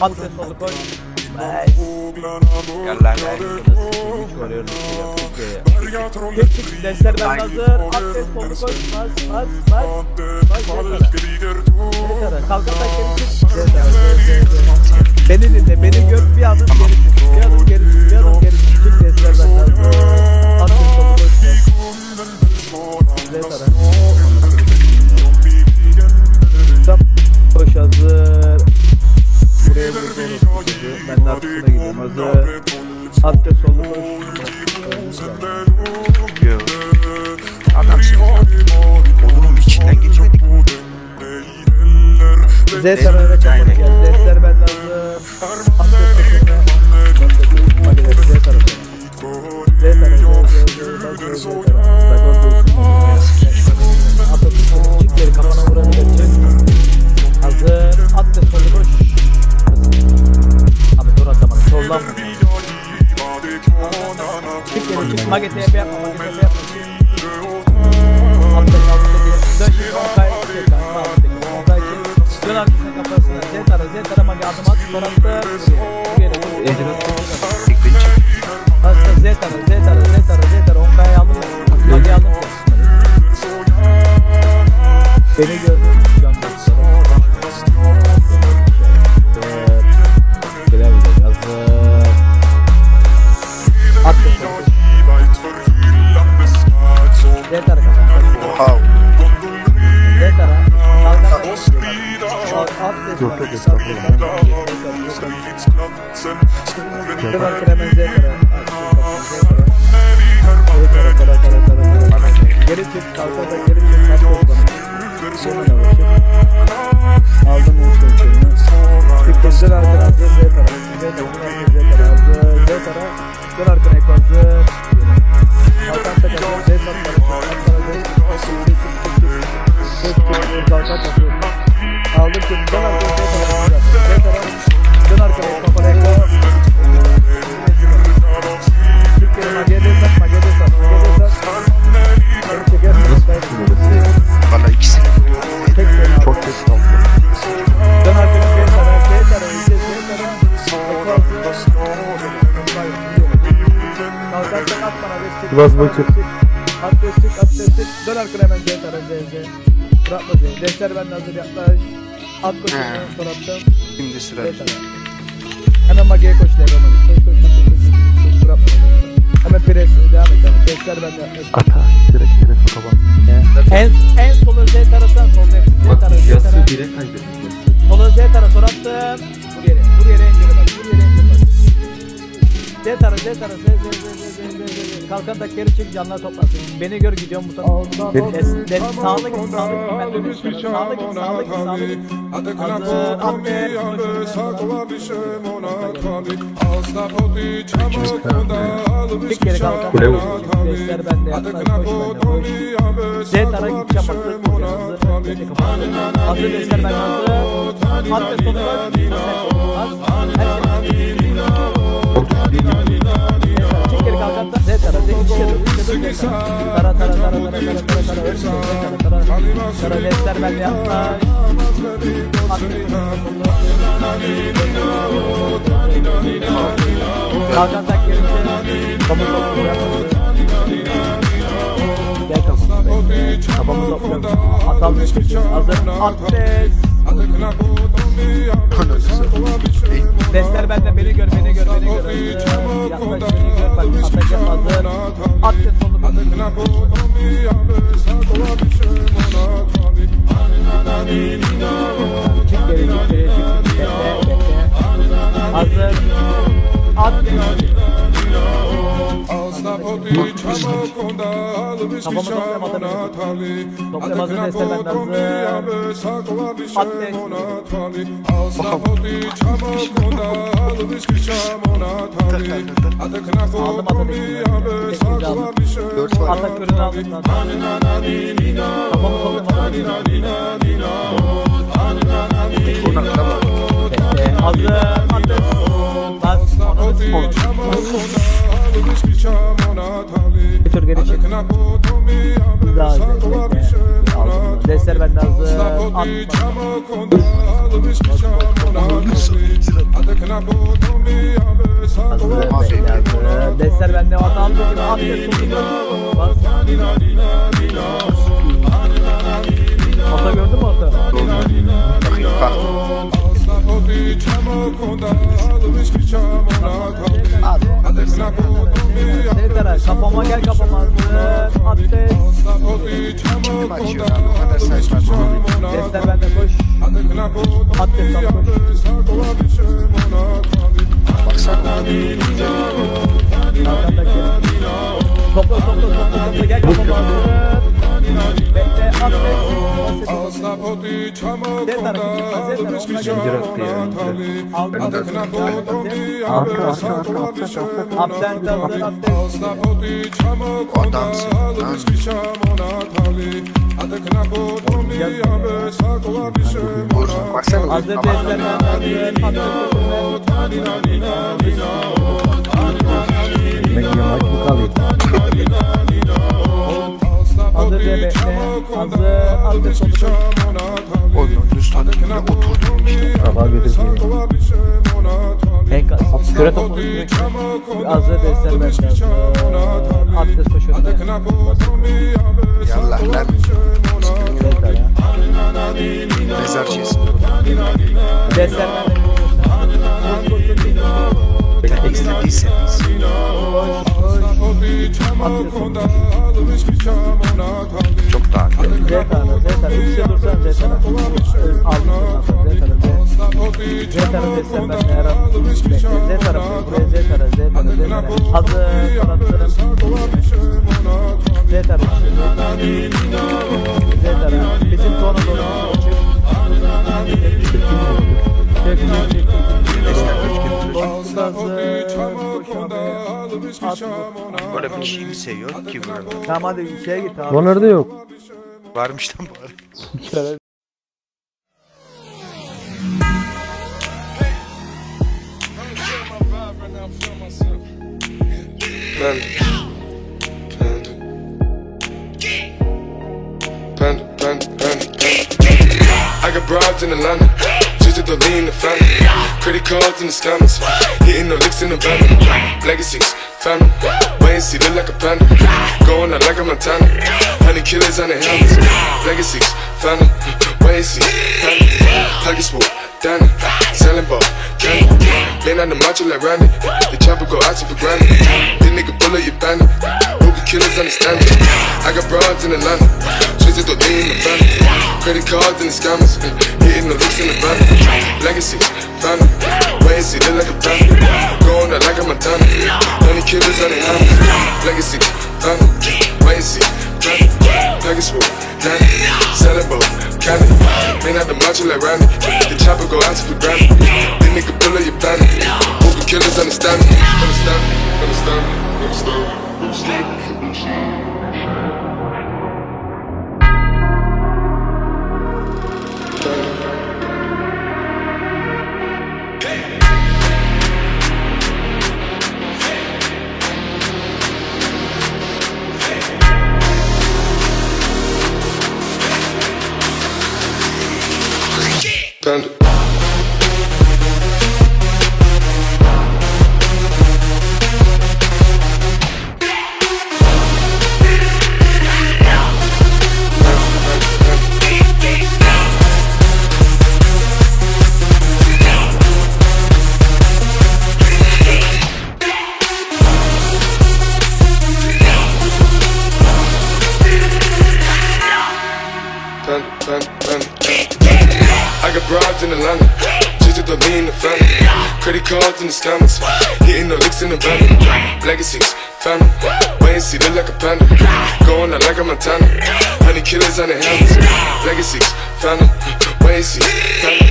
At ve solu. Gel lan gel. Hiç varıyoruz. Tek tek dersler ben hazır. At ve solu koş. Bas bas bas. Bas yeter. Kalkan tak geri çık. Beni dinle. Beni gör bir adım geri çık. Bir adım geri çık. Bir adım geri çık. Çık dersler ben hazır. At ve solu koş. Yeter. Stop. Koş hazır. Arkasına gidiyorum. Hazır. At ve solu koş. Yo. Adamsın. Oğlum içinden geçmedik mi? Z Aynen. kapı gel. Dersler bende hazır. At ve solu Hadi Z tarafına. Z tarafına. Z tarafına. Çık geri çık. Mage TP yapma. Mage TP yapma. Dön şimdi Onkay. Tekrar. Sağ arkasına kafasına. Z tara. Z tara Mage adım at. Son attı. Bu yere. Bu yere. Tek beni çek. Hasta Z tara. Z tara. Z aldım. Beni gördün. Yok yok Z estağfurullah. Z tara. Z tara tara tara tara tara. Geri çık. Kalkan da geri çık. At bakalım. Hemen alıp çık. Aldım o sözlerini. Çık güzel arkana hazır Z tara. Z tara. Z tara hazır. Z tara. Dön arkana ek hazır. Kalkan tak hazır. Z tara. Kalkan. Çık çık. Kalkan takıyor. Aldım Biraz bakır. At destek, at destek. Dön arkana hemen Z tara Z Z. Bırakma Z. Destler bende hazır yaklaş. At koşunu He. son attım. Şimdi sıra Z bizde. tara. Hemen Mage'ye koş Leyla Magi. Koş koş koş koş koş. koş. Bırakma. Hemen pres devam et. Hemen. Destler bende yaklaş. Ata direkt yere sokamaz. En, en solu Z tarasan sol Z tara Z Yası bire kaybetmiş. Solu Z tara son attım. Vur yere. Vur yere bak. Vur yere bak. Z tara Z tara Z Z Z Z Z Z Z Kalkan da geri çek canlar toplasın. Beni gör gidiyorum bu tarafa. Des, sağlı git sağlı git. Ben de des, sağlı git sağlı git sağlı git. Hazır at Tek geri kalkan. Kule vur. Desler bende yaklaş koş bende koş. Z tara git çapaklık vur ya. Hazır. Gece kapat. Hazır desler bende hazır. At ve sonu koş. Az. Her şey. Çek geri kalkan da. Z tara. Z içe dur. İçe. Z tara. Tara tara tara tara tara tara. Z tara tara. Tara. At ve sonu. Kalkan tak çek. Kamu yapalım. Gel be. Kafamı topluyorum. Atam Hazır. At des. Desler bende beni gör beni gör beni gör. Yaklaş beni hazır. Hazır. ალსნაფოტი ჩამოკონდა ალვის ქიშამონათალი აკნაფოთომი ამე საკვალი შემონათალი ალსნაფოტი ჩამოკონდა ალვის ქიშამონათალი აკნაფოთომი ამე საკვალი შემონათალი ნანანანინინა ნანანანინინა tur geri çık. Daha güzel. Bekle. Aldım. Destler bende hazır. Hazır. Destler bende. Bas. Ata gördün mü ata? Bakayım kalk. Seyirciler kafama gel kafama. Ateş. Kim açıyor abi? O kadar saçma. Destler bende koş. Ateş al koş. Baksana. Arkandaki. Topla topla topla topla gel kafama ასნაფოტი ჩამოკონდა ალბრისკის ჩამონათალი ადაკნაბოდონდი აბასაკულის ჩამონათალი ასნაფოტი ჩამოკონდა ალბრისკის ჩამონათალი ადაკნაბოდონდი აბასაკულის ჩამონათალი აზერბაიჯანი ნანინა ნანინა ნანინა მე გიმა კალიტა ნანინა ნანინა Hazır de bekle. Hazır. Olur. Oğlum üstüne yine oturdum işte. Araba götür beni. En kas. Köre topu. Hazır önüne. Yallah lan. Mezarcıyız. Destler bende. Koş Çok daha güzel. Zetana, Zetana. Üç şey dursan Zetana. Aldım Zetana, Zetana desem ben ne yarar? Zetana, buraya Zetana, Zetana, Zetana. Hazır, fırlattım. Zetana, Zetana. Bizim tonu doğru. Çek, çek, çek. Böyle bir kimse yok ki burada. Tamam hadi şeye git abi. Lan nerede yok? Varmış lan bu arada. Panda. Panda. Panda, panda, panda, panda. I got broads in Atlanta. Just to lean the family. Credit cards in the scammers. Hitting the licks in the van. Legacies, family. And see, look like a panda. Going out like a Montana. Honey killers on the helmets. Legacies, family. And see, family. Pockets full, Danny. Selling ball, candy. Man on the macho like Randy. The chopper go out to for granted. This nigga bullet, you bandit. Killers understand me. I got broads in Atlanta. Twisted the lean in the family. Credit cards and the scammers. Hitting the looks in the van. Legacies, family. And see, look like a panda. Going out like a Montana. Honey killers on the helmets. Legacies, family. Wait and see, family. Full, Danny. Ball, candy. Man out the macho like Randy. The chopper go out to for granted. This nigga bullet, you bandit. Hoopy killers understand me. Understand me. Understand me. Understand me. Understand me. machine. Credit cards in the scammers. Hitting the licks in the van. Legacies, family. Wait and see, look like a panda. Going out like a Montana. Honey killers on the helmets. Legacies, family. Wait and see, family.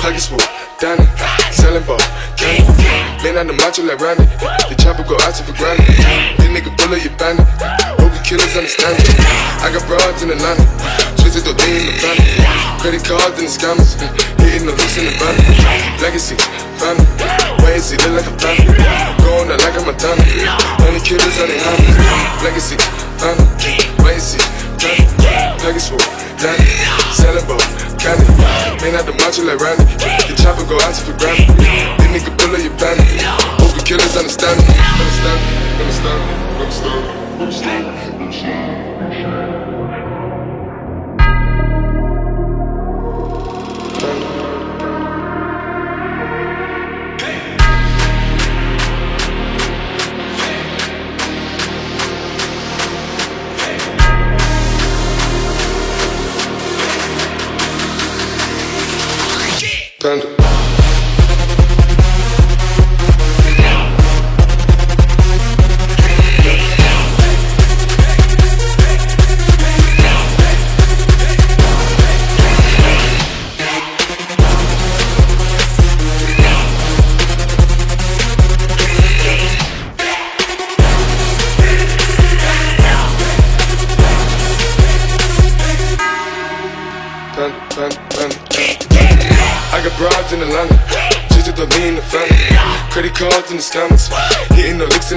Pockets full, Danny. Selling ball, candy. Man on the macho like Randy. The chopper go out to for granted. This nigga bullet, you bandit. Hope you killers understand it. I got broads in Atlanta visit the thing in the family. Credit cards and the scammers, hitting the looks in the van. Legacy, family, way see look like a family. Going out like a Montana, honey killers, honey hammers. Legacy, family, way see, family. Legacy, Danny, Celebo, Candy. Man, I the macho like Randy. The chopper go out to the granny. Then nigga pull up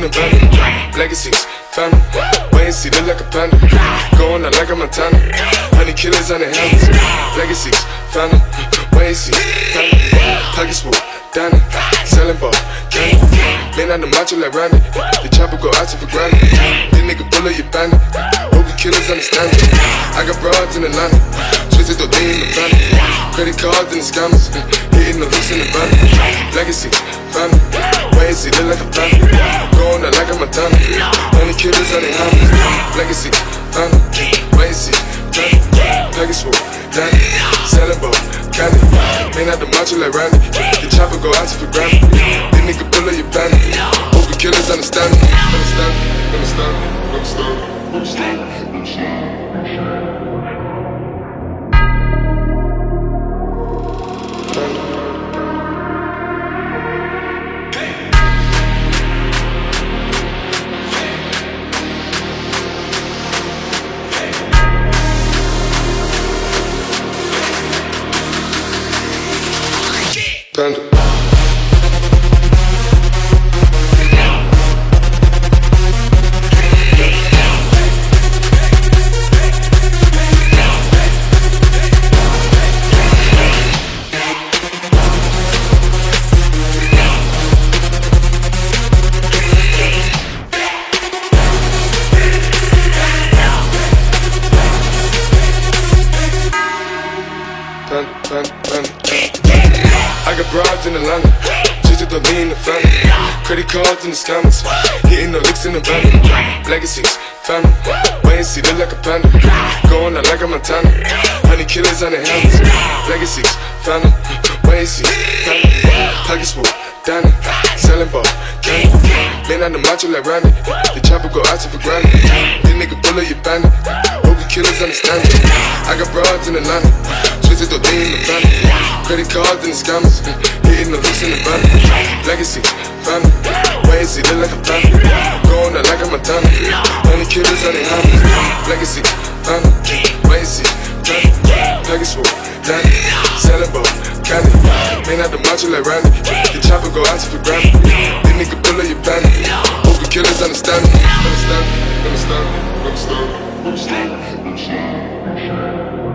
in the van. Legacies, family. Wait and see, look like a panda. Going out like a Montana. Honey killers on the helmets. Legacies, family. Wait and see, family. Pockets full, Danny. Selling ball, candy. Man on the macho like Randy. The chopper go out to for granted. This nigga bullet your bandit. Hope killers understand me. I got broads in Atlanta. Twisted the lean in the family. Credit cards and the scammers. Hitting the loose in the van. Legacy, family legacy look like a thunder. Going out like a Montana. Only killers, honey hunters. Legacy, thunder. Legacy, thunder. Pegasus, Danny. Celebo, Candy. Man out match macho like Randy. Your chopper go out for grammy. This nigga bullet, your panic. Over killers, understand me. Understand me. Understand me. Understand me. Understand me. Understand me. And the scammers. Hitting the licks in the van. Legacies, family. Wait and see, look like a panda. Going out like a Montana. Honey killers on the helmets. Legacies, family. Wait and see, family. Pockets full, Danny. Selling ball, candy. Man on the macho like Randy. The chopper go out to for granted. This nigga pull up your bandit. Hope the killers understand me. I got broads in Atlanta. Twisted the lean in the family. Credit cards and the scammers. Hitting the loose in the van. Legacy, family. And look like a panda. Going out like a Montana. Honey killers on the helmets. Legacy, see, family. Package full, Danny. Selling ball, candy. Man out the macho like Randy. The chopper go out for granted. This nigga pull up your bandit. The killers understand me. Understand me. Understand me. Understand me. Understand me.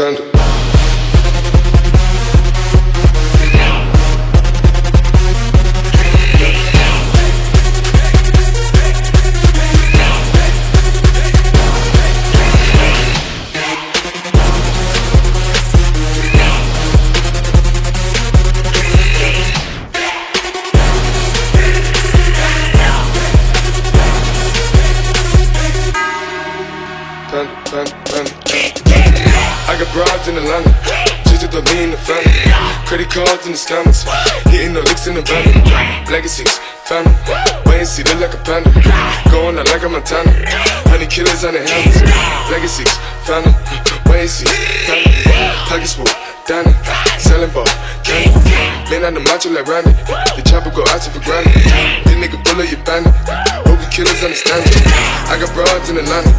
Stand see, look like a panda. Going out like a Montana. Honey killers on the helmets. Legacies. Wait and see, family. Pockets full, Danny. Selling ball, candy. Man on the macho like Randy. The chopper go out to for granted. This nigga pull up your bandit. Hope the killers understand me. I got broads in Atlanta.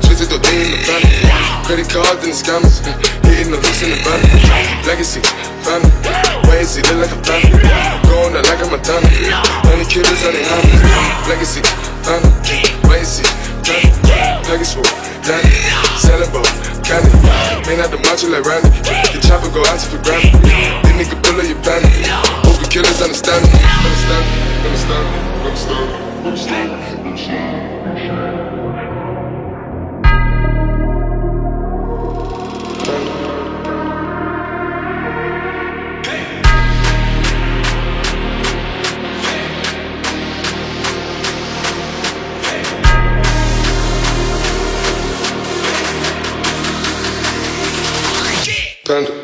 Twisted the lean in the family. Credit cards and the scammers. Hitting the looks in the van. Legacy, family. Wait, see, look like a family. Going out like a Montana. Honey killers, honey hammers. Legacy. Wait, see, family. Legacy, daddy. Selling boat, candy. Man out the macho like Randy. The chopper go out for granted. This nigga pull up your bandit. Hope the killers. Understand me. Understand me. Understand me. Understand me. Understand me. And